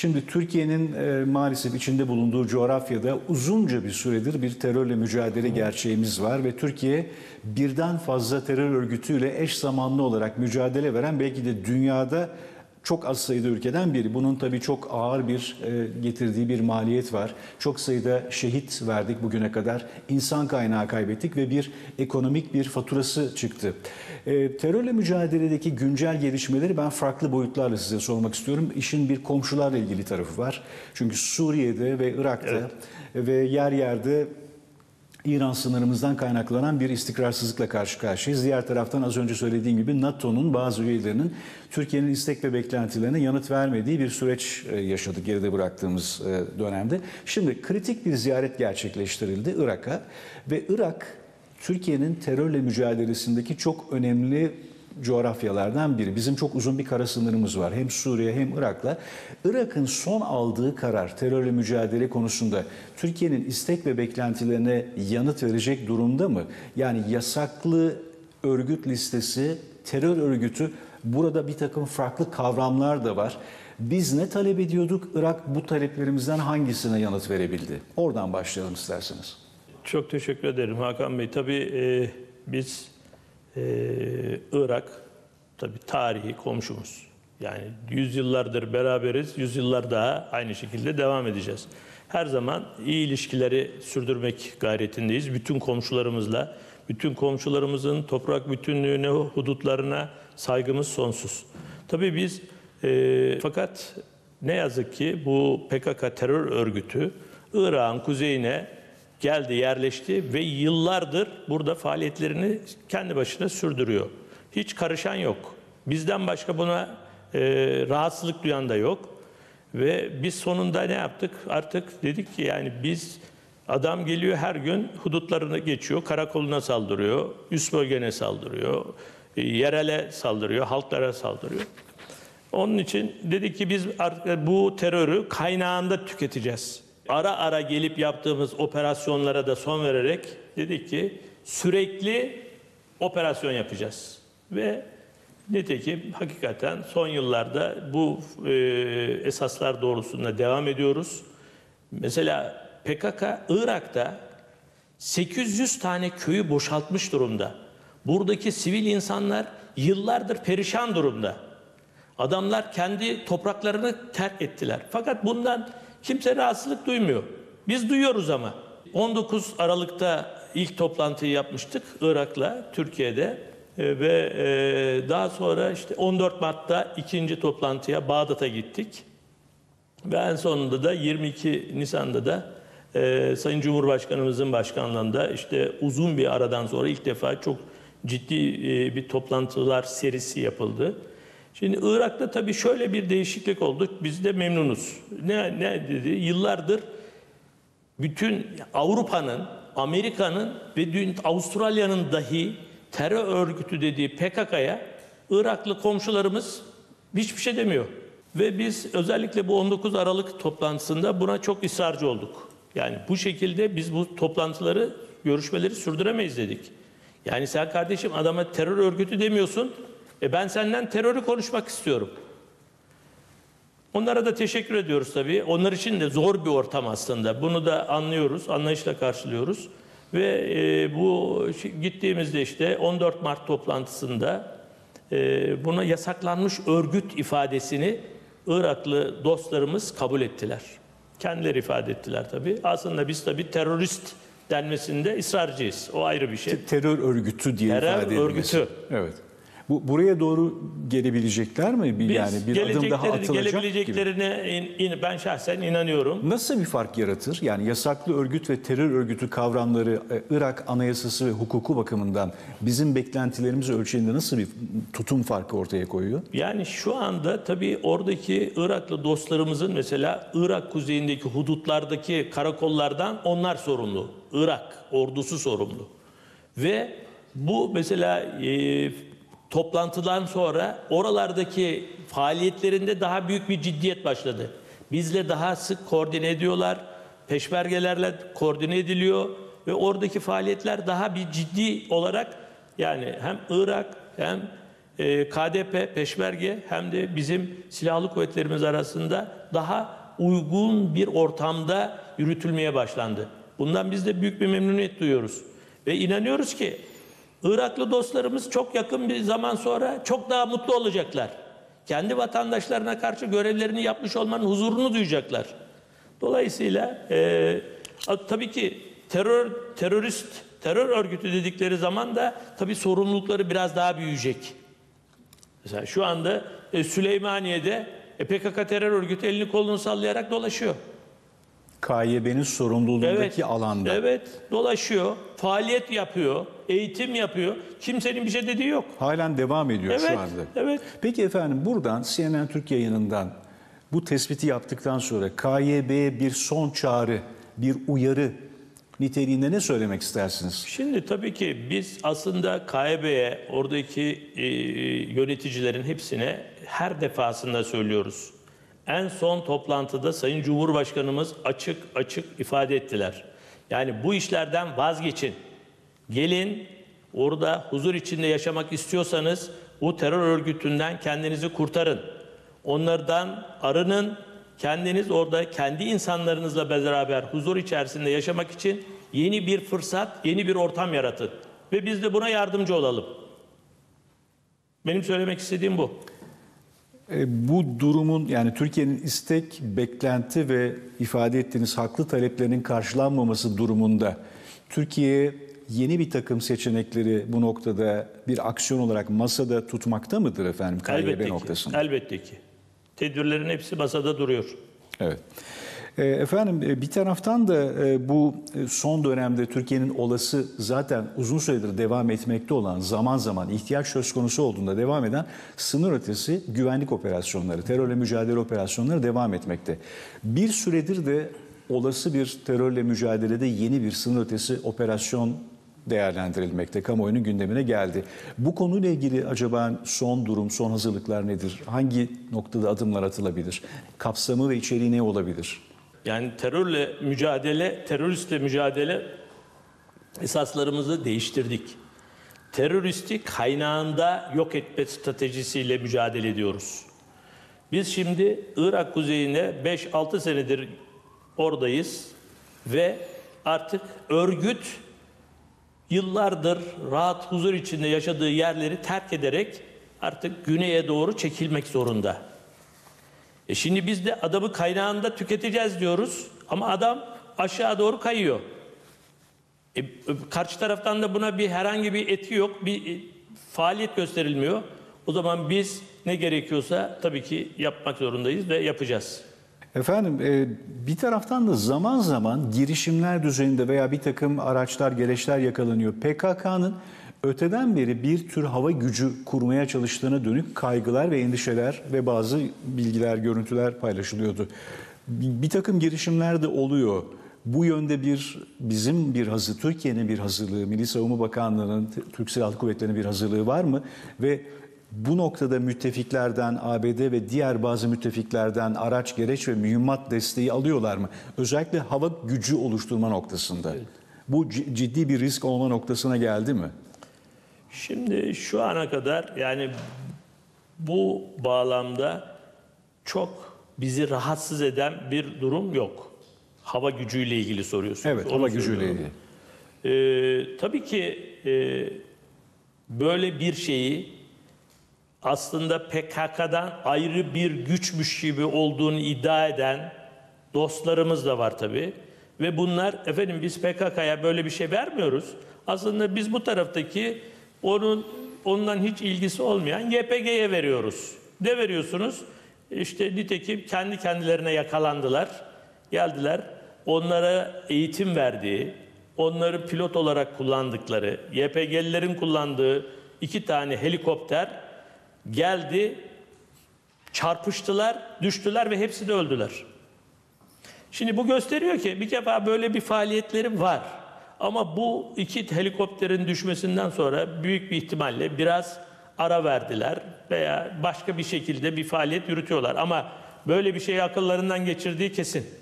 Şimdi Türkiye'nin e, maalesef içinde bulunduğu coğrafyada uzunca bir süredir bir terörle mücadele gerçeğimiz var ve Türkiye birden fazla terör örgütüyle eş zamanlı olarak mücadele veren belki de dünyada çok az sayıda ülkeden biri. Bunun tabii çok ağır bir e, getirdiği bir maliyet var. Çok sayıda şehit verdik bugüne kadar. İnsan kaynağı kaybettik ve bir ekonomik bir faturası çıktı. E, terörle mücadeledeki güncel gelişmeleri ben farklı boyutlarla size sormak istiyorum. İşin bir komşularla ilgili tarafı var. Çünkü Suriye'de ve Irak'ta ve yer yerde İran sınırımızdan kaynaklanan bir istikrarsızlıkla karşı karşıyayız. Diğer taraftan az önce söylediğim gibi NATO'nun bazı üyelerinin Türkiye'nin istek ve beklentilerine yanıt vermediği bir süreç e, yaşadık geride bıraktığımız e, dönemde. Şimdi kritik bir ziyaret gerçekleştirildi Irak'a ve Irak Türkiye'nin terörle mücadelesindeki çok önemli coğrafyalardan biri. Bizim çok uzun bir kara sınırımız var. Hem Suriye hem Irak'la. Irak'ın son aldığı karar terörle mücadele konusunda Türkiye'nin istek ve beklentilerine yanıt verecek durumda mı? Yani yasaklı örgüt listesi, terör örgütü burada bir takım farklı kavramlar da var. Biz ne talep ediyorduk? Irak bu taleplerimizden hangisine yanıt verebildi? Oradan başlayalım isterseniz. Çok teşekkür ederim Hakan Bey. Tabii e, biz e, Irak tabii tarihi komşumuz. Yani yüzyıllardır beraberiz, yüzyıllar daha aynı şekilde devam edeceğiz. Her zaman iyi ilişkileri sürdürmek gayretindeyiz. Bütün komşularımızla, bütün komşularımızın toprak bütünlüğüne, hudutlarına saygımız sonsuz. Tabii biz e, fakat ne yazık ki bu PKK terör örgütü Irak'ın kuzeyine geldi, yerleşti ve yıllardır burada faaliyetlerini kendi başına sürdürüyor. Hiç karışan yok. Bizden başka buna e, rahatsızlık duyan da yok. Ve biz sonunda ne yaptık? Artık dedik ki yani biz adam geliyor her gün hudutlarını geçiyor, karakoluna saldırıyor, üst bölgene saldırıyor, e, yerele saldırıyor, halklara saldırıyor. Onun için dedik ki biz artık bu terörü kaynağında tüketeceğiz ara ara gelip yaptığımız operasyonlara da son vererek dedik ki sürekli operasyon yapacağız. Ve nitekim hakikaten son yıllarda bu e, esaslar doğrusunda devam ediyoruz. Mesela PKK Irak'ta 800 tane köyü boşaltmış durumda. Buradaki sivil insanlar yıllardır perişan durumda. Adamlar kendi topraklarını terk ettiler. Fakat bundan Kimse rahatsızlık duymuyor. Biz duyuyoruz ama. 19 Aralık'ta ilk toplantıyı yapmıştık Irak'la Türkiye'de e, ve e, daha sonra işte 14 Mart'ta ikinci toplantıya Bağdat'a gittik. Ve en sonunda da 22 Nisan'da da e, Sayın Cumhurbaşkanımızın başkanlığında işte uzun bir aradan sonra ilk defa çok ciddi e, bir toplantılar serisi yapıldı. Şimdi Irak'ta tabii şöyle bir değişiklik oldu. Biz de memnunuz. Ne, ne dedi? Yıllardır bütün Avrupa'nın, Amerika'nın ve Avustralya'nın dahi terör örgütü dediği PKK'ya Iraklı komşularımız hiçbir şey demiyor. Ve biz özellikle bu 19 Aralık toplantısında buna çok ısrarcı olduk. Yani bu şekilde biz bu toplantıları, görüşmeleri sürdüremeyiz dedik. Yani sen kardeşim adama terör örgütü demiyorsun, e ben senden terörü konuşmak istiyorum. Onlara da teşekkür ediyoruz tabii. Onlar için de zor bir ortam aslında. Bunu da anlıyoruz, anlayışla karşılıyoruz. Ve e, bu gittiğimizde işte 14 Mart toplantısında e, buna yasaklanmış örgüt ifadesini Iraklı dostlarımız kabul ettiler. Kendileri ifade ettiler tabii. Aslında biz tabii terörist denmesinde ısrarcıyız. O ayrı bir şey. Terör örgütü diye Terör ifade edilmesi. örgütü. Evet. Bu buraya doğru gelebilecekler mi? Bir, Biz yani bir adım daha atılacak gelebileceklerine in, in, ben şahsen inanıyorum. Nasıl bir fark yaratır? Yani yasaklı örgüt ve terör örgütü kavramları e, Irak anayasası ve hukuku bakımından bizim beklentilerimiz ölçeğinde nasıl bir tutum farkı ortaya koyuyor? Yani şu anda tabii oradaki Iraklı dostlarımızın mesela Irak kuzeyindeki hudutlardaki karakollardan onlar sorumlu. Irak ordusu sorumlu. Ve bu mesela e, toplantıdan sonra oralardaki faaliyetlerinde daha büyük bir ciddiyet başladı. Bizle daha sık koordine ediyorlar. Peşmergelerle koordine ediliyor ve oradaki faaliyetler daha bir ciddi olarak yani hem Irak hem e, KDP, Peşmerge hem de bizim silahlı kuvvetlerimiz arasında daha uygun bir ortamda yürütülmeye başlandı. Bundan biz de büyük bir memnuniyet duyuyoruz. Ve inanıyoruz ki Iraklı dostlarımız çok yakın bir zaman sonra çok daha mutlu olacaklar. Kendi vatandaşlarına karşı görevlerini yapmış olmanın huzurunu duyacaklar. Dolayısıyla e, tabii ki terör terörist terör örgütü dedikleri zaman da tabii sorumlulukları biraz daha büyüyecek. Mesela şu anda e, Süleymaniye'de e, PKK terör örgütü elini kolunu sallayarak dolaşıyor. KYB'nin sorumluluğundaki alanda. Evet, dolaşıyor, faaliyet yapıyor, eğitim yapıyor. Kimsenin bir şey dediği yok. Halen devam ediyor Evet, şu anda. evet. Peki efendim buradan CNN Türk yayınından bu tespiti yaptıktan sonra KYB'ye bir son çağrı, bir uyarı niteliğinde ne söylemek istersiniz? Şimdi tabii ki biz aslında KYB'ye, oradaki e, yöneticilerin hepsine her defasında söylüyoruz. En son toplantıda Sayın Cumhurbaşkanımız açık açık ifade ettiler. Yani bu işlerden vazgeçin. Gelin orada huzur içinde yaşamak istiyorsanız bu terör örgütünden kendinizi kurtarın. Onlardan arının. Kendiniz orada kendi insanlarınızla beraber huzur içerisinde yaşamak için yeni bir fırsat, yeni bir ortam yaratın. Ve biz de buna yardımcı olalım. Benim söylemek istediğim bu. E, bu durumun yani Türkiye'nin istek, beklenti ve ifade ettiğiniz haklı taleplerinin karşılanmaması durumunda Türkiye yeni bir takım seçenekleri bu noktada bir aksiyon olarak masada tutmakta mıdır efendim KYB Elbette ki. noktasında? Elbette ki. Tedbirlerin hepsi masada duruyor. Evet. E, Efendim e, bir taraftan da e, bu son dönemde Türkiye'nin olası zaten uzun süredir devam etmekte olan zaman zaman ihtiyaç söz konusu olduğunda devam eden sınır ötesi güvenlik operasyonları, terörle mücadele operasyonları devam etmekte. Bir süredir de olası bir terörle mücadelede yeni bir sınır ötesi operasyon değerlendirilmekte, kamuoyunun gündemine geldi. Bu konuyla ilgili acaba son durum, son hazırlıklar nedir? Hangi noktada adımlar atılabilir? Kapsamı ve içeriği ne olabilir? Yani terörle mücadele, teröristle mücadele esaslarımızı değiştirdik. Teröristi kaynağında yok etme stratejisiyle mücadele ediyoruz. Biz şimdi Irak kuzeyinde 5-6 senedir oradayız ve artık örgüt yıllardır rahat huzur içinde yaşadığı yerleri terk ederek artık güneye doğru çekilmek zorunda. E şimdi biz de adamı kaynağında tüketeceğiz diyoruz ama adam aşağı doğru kayıyor. E, karşı taraftan da buna bir herhangi bir etki yok, bir e, faaliyet gösterilmiyor. O zaman biz ne gerekiyorsa tabii ki yapmak zorundayız ve yapacağız. Efendim e, bir taraftan da zaman zaman girişimler düzeyinde veya bir takım araçlar, gereçler yakalanıyor. PKK'nın öteden beri bir tür hava gücü kurmaya çalıştığına dönük kaygılar ve endişeler ve bazı bilgiler, görüntüler paylaşılıyordu. Bir, takım girişimler de oluyor. Bu yönde bir bizim bir hazır, Türkiye'nin bir hazırlığı, Milli Savunma Bakanlığı'nın, Türk Silahlı Kuvvetleri'nin bir hazırlığı var mı? Ve bu noktada müttefiklerden, ABD ve diğer bazı müttefiklerden araç, gereç ve mühimmat desteği alıyorlar mı? Özellikle hava gücü oluşturma noktasında. Bu c- ciddi bir risk olma noktasına geldi mi? Şimdi şu ana kadar yani bu bağlamda çok bizi rahatsız eden bir durum yok. Hava gücüyle ilgili soruyorsunuz. Evet, Onu hava gücüyle ilgili. Ee, tabii ki e, böyle bir şeyi aslında PKK'dan ayrı bir güçmüş gibi olduğunu iddia eden dostlarımız da var tabii. Ve bunlar efendim biz PKK'ya böyle bir şey vermiyoruz. Aslında biz bu taraftaki onun ondan hiç ilgisi olmayan YPG'ye veriyoruz. Ne veriyorsunuz? İşte nitekim kendi kendilerine yakalandılar. Geldiler. Onlara eğitim verdiği, onları pilot olarak kullandıkları, YPG'lilerin kullandığı iki tane helikopter geldi, çarpıştılar, düştüler ve hepsi de öldüler. Şimdi bu gösteriyor ki bir defa böyle bir faaliyetleri var. Ama bu iki helikopterin düşmesinden sonra büyük bir ihtimalle biraz ara verdiler veya başka bir şekilde bir faaliyet yürütüyorlar. Ama böyle bir şeyi akıllarından geçirdiği kesin.